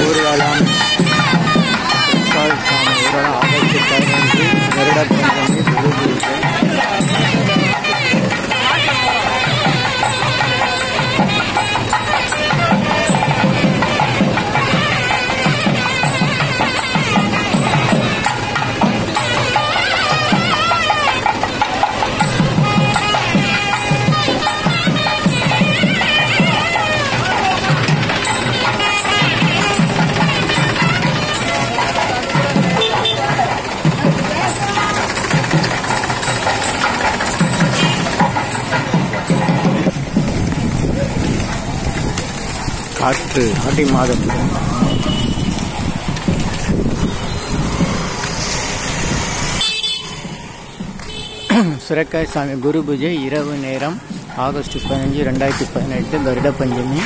ஊர்வலம் காற்று ஆடி மாதம் சுரக்காய் சாமி குரு பூஜை இரவு நேரம் ஆகஸ்ட் பதினஞ்சு ரெண்டாயிரத்தி பதினெட்டு வருட பஞ்சமி.